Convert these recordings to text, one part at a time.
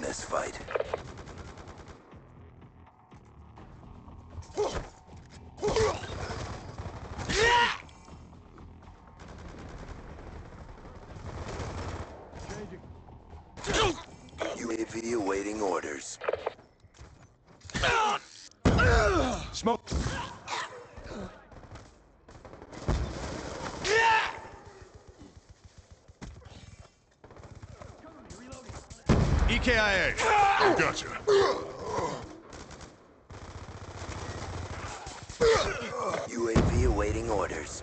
this fight. UAV awaiting orders. Smoke. EKIA. Gotcha. UAV awaiting orders.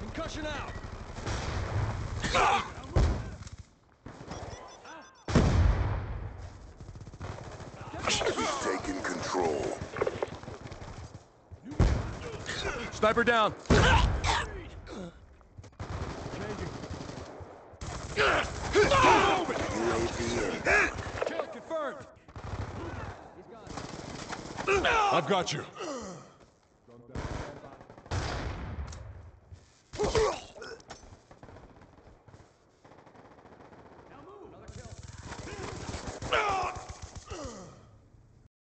Concussion out. He's Taking control. Sniper down. I've got you.